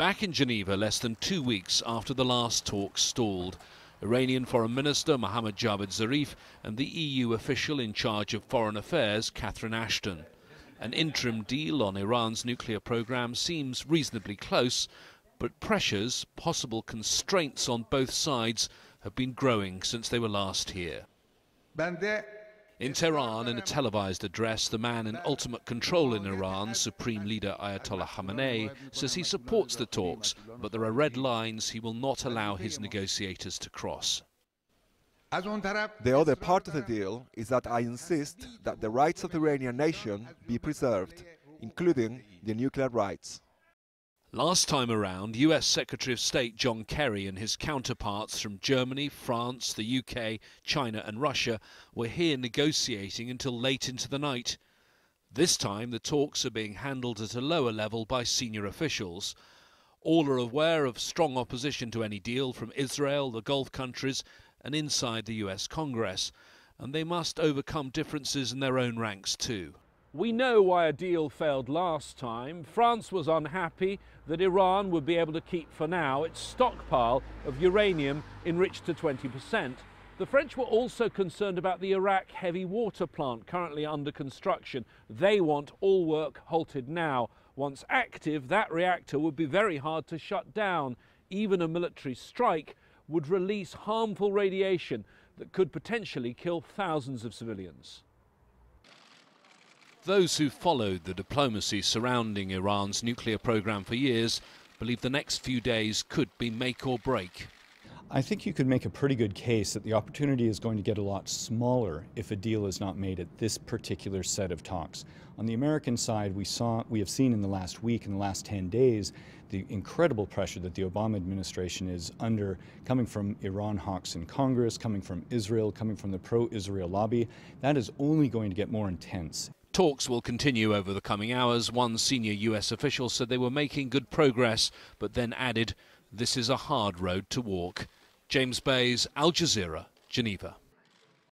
Back in Geneva less than two weeks after the last talks stalled, Iranian Foreign Minister Mohammad Javad Zarif and the EU official in charge of foreign affairs, Catherine Ashton. An interim deal on Iran's nuclear program seems reasonably close, but pressures, possible constraints on both sides have been growing since they were last here. In Tehran, in a televised address, the man in ultimate control in Iran, Supreme Leader Ayatollah Khamenei, says he supports the talks, but there are red lines he will not allow his negotiators to cross. The other part of the deal is that I insist that the rights of the Iranian nation be preserved, including the nuclear rights. Last time around, US Secretary of State John Kerry and his counterparts from Germany, France, the UK, China, and Russia were here negotiating until late into the night. This time, the talks are being handled at a lower level by senior officials. All are aware of strong opposition to any deal from Israel, the Gulf countries, and inside the US Congress, and they must overcome differences in their own ranks too. We know why a deal failed last time. France was unhappy that Iran would be able to keep for now its stockpile of uranium enriched to 20%. The French were also concerned about the Arak heavy water plant currently under construction. They want all work halted now. Once active, that reactor would be very hard to shut down. Even a military strike would release harmful radiation that could potentially kill thousands of civilians. Those who followed the diplomacy surrounding Iran's nuclear program for years believe the next few days could be make or break. I think you could make a pretty good case that the opportunity is going to get a lot smaller if a deal is not made at this particular set of talks. On the American side, we saw we have seen in the last week, in the last 10 days, the incredible pressure that the Obama administration is under coming from Iran hawks in Congress, coming from Israel, coming from the pro-Israel lobby. That is only going to get more intense. Talks will continue over the coming hours. One senior US official said they were making good progress, but then added, this is a hard road to walk. James Bays, Al Jazeera, Geneva.